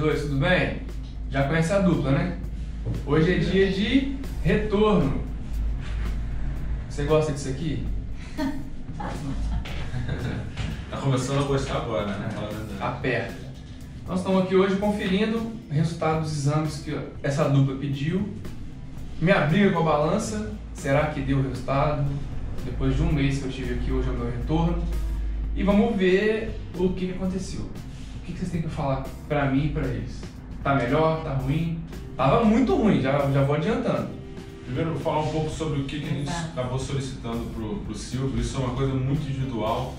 Corredores, tudo bem? Já conhece a dupla, né? Hoje é dia de retorno. Você gosta disso aqui? tá começando a gostar agora, né? Aperta. Nós estamos aqui hoje conferindo o resultado dos exames que essa dupla pediu. Minha briga com a balança, será que deu resultado? Depois de um mês que eu estive aqui, hoje é o meu retorno. E vamos ver o que aconteceu. O que vocês têm para falar para mim e para eles? Tá melhor? Tá ruim? Tava muito ruim, já, já vou adiantando. Primeiro, vou falar um pouco sobre o que, que a gente acabou solicitando para o Silvio. Isso é uma coisa muito individual,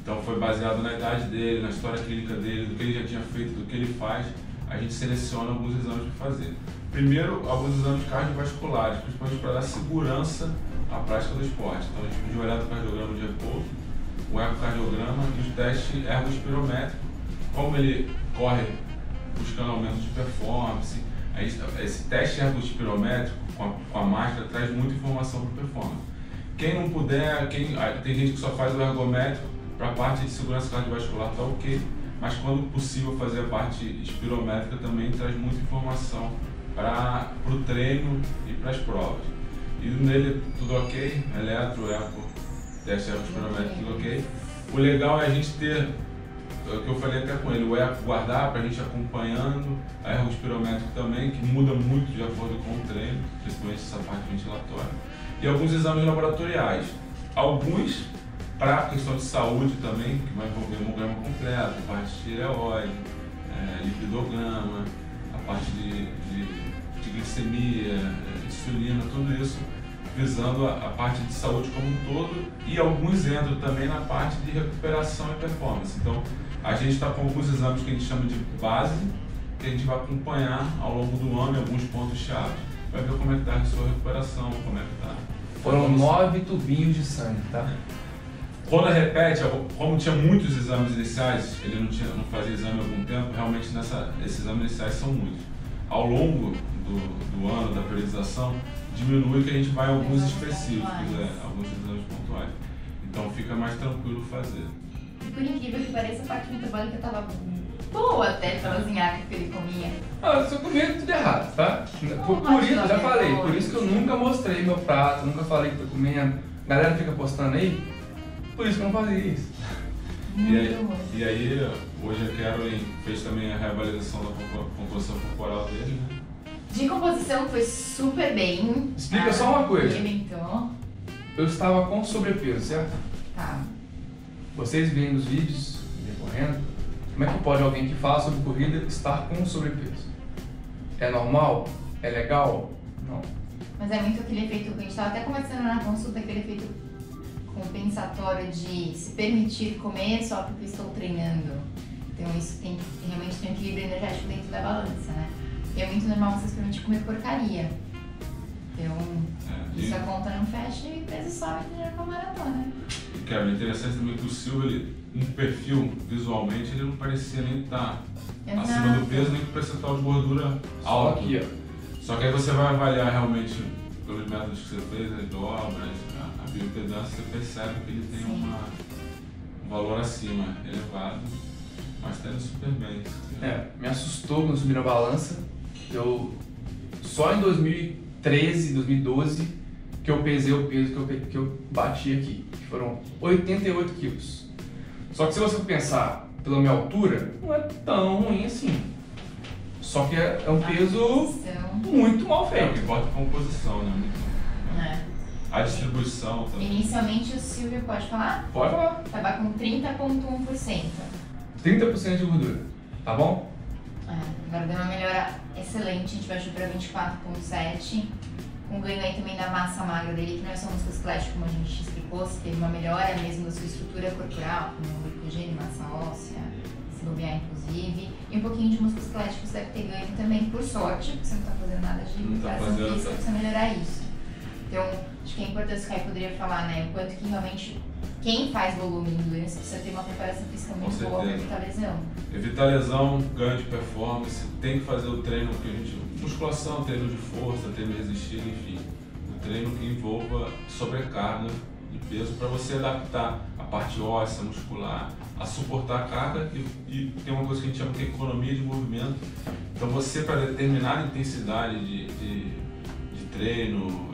então foi baseado na idade dele, na história clínica dele, do que ele já tinha feito, do que ele faz. A gente seleciona alguns exames para fazer. Primeiro, alguns exames cardiovasculares, principalmente para dar segurança à prática do esporte. Então, a gente pediu olhar do cardiograma de repouso, o ecocardiograma e o teste ergospirométrico, como ele corre buscando aumento de performance. Esse teste ergospirométrico com a, com a máscara traz muita informação para performance. Quem não puder, quem, tem gente que só faz o ergométrico para a parte de segurança cardiovascular, tá ok, mas quando possível fazer a parte espirométrica também traz muita informação para o treino e para as provas. E nele tudo ok, eletro, eco, teste ergospirométrico tudo ok. O legal é a gente ter o que eu falei até com ele, o eco guardar para a gente acompanhando, a ergospirométrico também, que muda muito de acordo com o treino, principalmente essa parte ventilatória. E alguns exames laboratoriais. Alguns para questão de saúde também, que vai envolver hemograma completo, parte de tireoide, é, lipidograma, a parte de, de, de glicemia, é, insulina, tudo isso visando a, a, parte de saúde como um todo e alguns entram também na parte de recuperação e performance. Então, a gente está com alguns exames que a gente chama de base, que a gente vai acompanhar ao longo do ano em alguns pontos-chave. Vai ver como é que está a sua recuperação, como é que está. Foram nove tubinhos de sangue, tá? Quando repete, como tinha muitos exames iniciais, ele não, tinha, não fazia exame há algum tempo, realmente nessa, esses exames iniciais são muitos. Ao longo do, do ano, da periodização, diminui que a gente vai em alguns específicos, é, alguns exames pontuais. Então fica mais tranquilo fazer. E por incrível que pareça, a parte metabólica estava boa até pela zinhaca que ele comia. Ah, eu só comia tudo errado, tá? Por, por isso, já falei, por isso que eu nunca mostrei meu prato, nunca falei que tô comendo. A galera fica postando aí, por isso que eu não fazia isso. E aí, e aí, hoje a Carolyn fez também a reavaliação da composição corporal dele, né? De composição foi super bem. Explica ah, só uma coisa. Elementou. Eu estava com sobrepeso, certo? Tá. Vocês veem nos vídeos, recorrendo, como é que pode alguém que fala sobre corrida estar com sobrepeso? É normal? É legal? Não. Mas é muito aquele efeito que a gente estava até conversando na consulta, aquele efeito compensatório de se permitir comer só porque estou treinando. Então isso tem realmente tem um equilíbrio energético dentro da balança, né? E é muito normal você se permitir comer porcaria. Então, é, isso a conta não fecha e o peso sobe com a maratona. Cara, é interessante também que o Silva, ele, um perfil, visualmente, ele não parecia nem estar tá acima do peso, nem com percentual de gordura alto. Aqui, ó. Só que aí você vai avaliar realmente pelos métodos que você fez, as dobras, a, a bioimpedância, você percebe que ele tem uma, um valor acima, elevado, mas está indo super bem. É, me assustou quando subi na balança. Eu, só em 2013, 2012, que eu pesei o peso que eu, que eu bati aqui, que foram 88 quilos. Só que se você pensar pela minha altura, não é tão ruim assim. Só que é, é um peso muito mal feito. É, bota composição, né? É. A distribuição também. Inicialmente o Silvio pode falar? Pode falar. Tava com 30,1%. 30% de gordura, tá bom? É, agora deu uma melhora excelente, a gente baixou para 24,7% com ganho aí também da massa magra dele, que não é só músculo esquelético, como a gente explicou, se teve uma melhora mesmo da sua estrutura corporal, como glicogênio, massa óssea, se bobear inclusive, e um pouquinho de músculo esquelético você deve ter ganho também, por sorte, porque você não está fazendo nada de recuperação tá física, precisa melhorar isso. Então, acho que é importante que o poderia falar, né, o quanto que realmente quem faz volume em endurance precisa ter uma preparação física muito boa para evitar lesão. Evitar lesão, ganho de performance, tem que fazer o treino que a gente. Musculação, treino de força, treino de resistir, enfim. O treino que envolva sobrecarga de peso para você adaptar a parte óssea, muscular, a suportar a carga e, e, tem uma coisa que a gente chama de economia de movimento. Então você para determinada intensidade de, de, de treino,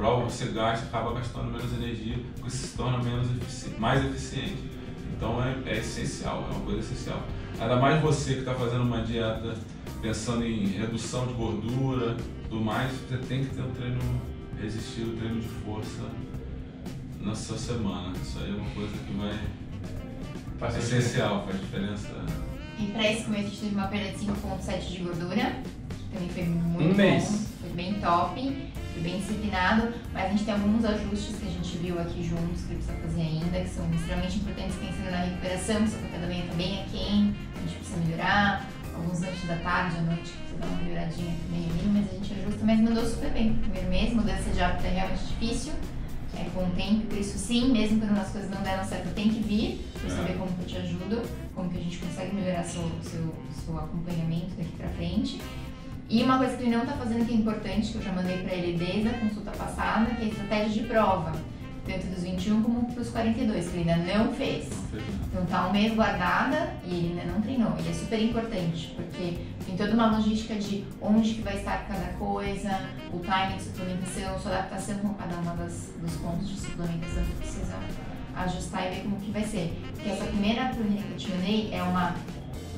prova, você gasta, acaba gastando menos energia, porque você se torna menos efici mais eficiente. Então é, é essencial, é uma coisa essencial. Ainda mais você que está fazendo uma dieta pensando em redução de gordura, tudo mais, você tem que ter um treino resistido, um treino de força na sua semana. Isso aí é uma coisa que vai faz essencial, faz diferença. E para esse mês a gente teve uma perda de 5,7 de gordura, que também foi muito um bom, mês. foi bem top, bem disciplinado, mas a gente tem alguns ajustes que a gente viu aqui juntos, que precisa fazer ainda, que são extremamente importantes pensando na recuperação, se o café da manhã está bem aquém, a gente precisa melhorar, alguns antes da tarde, à noite, precisa dar uma melhoradinha também ali, mas a gente ajusta, mas mandou super bem. Primeiro mês, mudança de hábito é realmente difícil, é, com o tempo, por isso sim, mesmo quando as coisas não deram certo, tem que vir, para é. saber como que eu te ajudo, como que a gente consegue melhorar seu, seu, seu acompanhamento daqui pra frente. E uma coisa que ele não está fazendo que é importante, que eu já mandei para ele desde a consulta passada, que é a estratégia de prova tanto dos 21 como para os 42, que ele ainda não fez. Então tá um mês guardada e ele ainda não treinou. Ele é super importante, porque tem toda uma logística de onde que vai estar cada coisa, o timing de suplementação, sua adaptação com cada uma das, dos pontos de suplementação que precisa ajustar e ver como que vai ser. Porque essa primeira planilha que eu te mandei é uma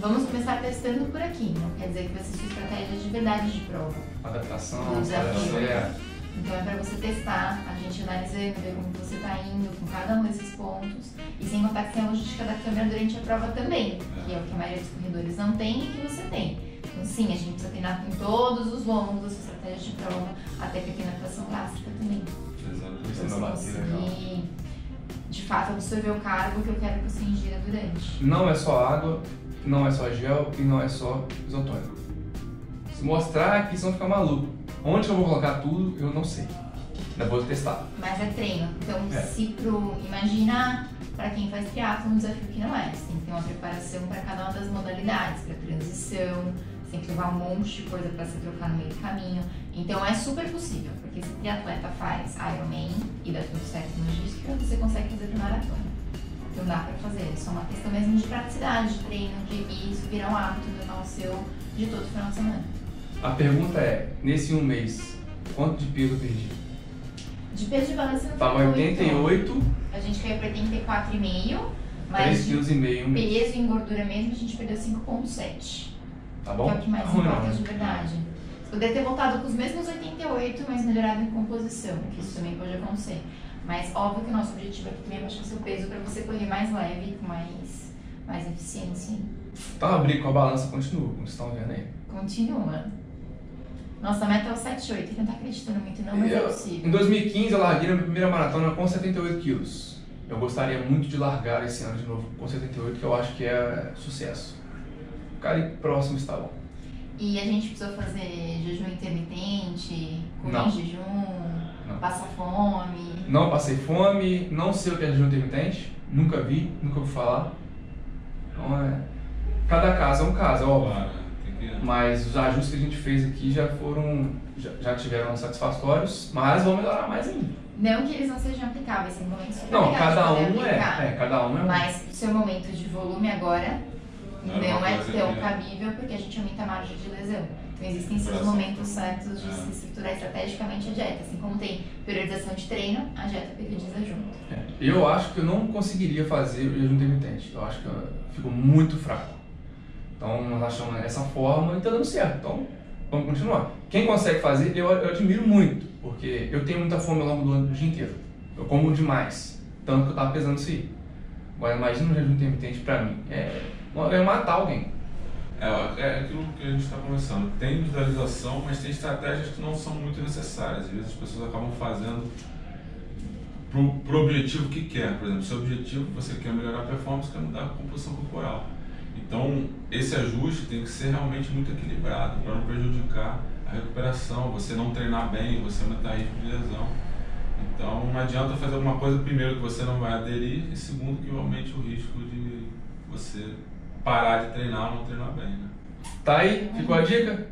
Vamos começar testando por aqui, não quer dizer que vai ser sua estratégia de verdade de prova. Adaptação, desafio. É. Então é para você testar, a gente analisando, ver como você está indo com cada um desses pontos. E sem contar que tem a logística da câmera durante a prova também, que é o que a maioria dos corredores não tem e que você tem. Então sim, a gente precisa treinar com todos os longos, as estratégias de prova, até pequena atuação gástrica também. Exatamente. Pra você conseguir, de fato, absorver o cargo que eu quero que você ingira durante. Não é só água, não é só gel e não é só isotônico. Se mostrar aqui, vão ficar maluco Onde eu vou colocar tudo, eu não sei. Ainda vou testar. Mas é treino. Então, é. se pro. Imagina para quem faz triatlo um desafio que não é. Você tem que ter uma preparação para cada uma das modalidades, para transição, você tem que levar um monte de coisa para se trocar no meio do caminho. Então é super possível, porque se o triatleta faz Ironman e dá tudo certo no logística, você consegue fazer maratona. Então dá para fazer. É só uma questão mesmo de praticidade, de treino, de isso virar um hábito do seu de todo final de semana. A pergunta é, nesse um mês, quanto de peso eu perdi? De peso de balança não Tava 88. A gente caiu para 84,5. Mas 3,5 kg Peso e gordura mesmo, a gente perdeu 5,7. Tá bom? Que é o que mais importa de verdade. Poderia ter voltado com os mesmos 88, mas melhorado em composição, que isso também pode acontecer. Mas óbvio que o nosso objetivo aqui também é baixar seu peso para você correr mais leve, com mais, mais eficiência. A briga com a balança continua, como vocês estão vendo aí. Continua. Nossa meta é o 7,8. Ele não tá acreditando muito, não, mas é possível. Em 2015, eu larguei a minha primeira maratona com 78 quilos. Eu gostaria muito de largar esse ano de novo com 78, que eu acho que é sucesso. Cara, e próximo está bom. E a gente precisou fazer jejum intermitente, comer em jejum, não. passar fome. Não passei fome, não sei o que é jejum intermitente, nunca vi, nunca ouvi falar. Então é. Cada caso é um caso, é óbvio. Mas os ajustes que a gente fez aqui já foram, já, já tiveram satisfatórios, mas vão melhorar mais ainda. Não que eles não sejam aplicáveis, tem momentos super Não, cada um é, é, cada um é. Mas o seu momento de volume agora não, não é tão cabível porque a gente aumenta a margem de lesão. Existem seus momentos certos de se estruturar estrategicamente a dieta. Assim como tem priorização de treino, a dieta periodiza junto. É. Eu acho que eu não conseguiria fazer o jejum intermitente. Eu acho que eu fico muito fraco. Então nós achamos essa forma e está dando certo. Então vamos continuar. Quem consegue fazer, eu, eu admiro muito, porque eu tenho muita fome ao longo do, ano, dia inteiro. Eu como demais, tanto que eu estava pesando isso aí. Agora imagina um jejum intermitente para mim. É, é matar alguém. É, é aquilo que a gente está conversando. Tem individualização, mas tem estratégias que não são muito necessárias. Às vezes as pessoas acabam fazendo para o objetivo que quer. Por exemplo, seu objetivo, você quer melhorar a performance, quer mudar a composição corporal. Então, esse ajuste tem que ser realmente muito equilibrado para não prejudicar a recuperação, você não treinar bem, você aumentar risco de lesão. Então, não adianta fazer alguma coisa, primeiro, que você não vai aderir, e segundo, que aumente o risco de você parar de treinar ou não treinar bem. Né? Tá aí, ficou a dica?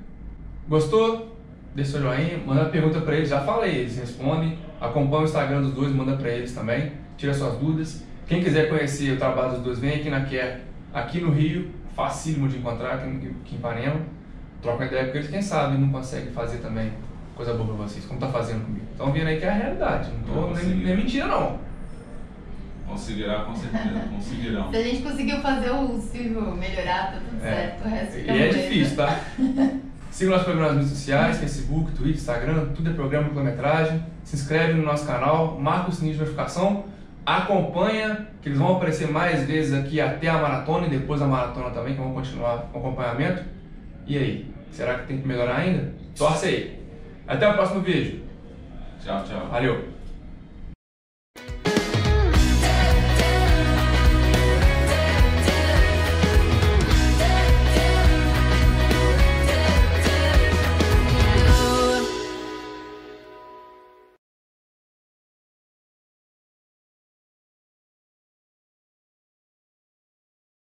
Gostou? Deixa o joinha, manda pergunta para eles, já falei, eles respondem. Acompanha o Instagram dos dois, manda para eles também. tira suas dúvidas. Quem quiser conhecer o trabalho dos dois, vem aqui na Care, aqui no Rio, facílimo de encontrar, aqui, aqui em Ipanema. Troca ideia com eles, quem sabe não consegue fazer também coisa boa pra vocês, como tá fazendo comigo. Estão vendo aí que é a realidade, não, tô, nem, nem mentira não. Conseguirá, com certeza, conseguirão. Se a gente conseguiu fazer o Silvio melhorar, tá tudo É. certo. O resto E é difícil, tá? Siga nossos programas nas redes sociais, Facebook, Twitter, Instagram, tudo é programa de quilometragem. Se inscreve no nosso canal, marca o sininho de notificação, acompanha, que eles vão aparecer mais vezes aqui até a maratona e depois da maratona também, que vão continuar com o acompanhamento. E aí, será que tem que melhorar ainda? Torce aí. Até o próximo vídeo. Tchau, tchau. Valeu!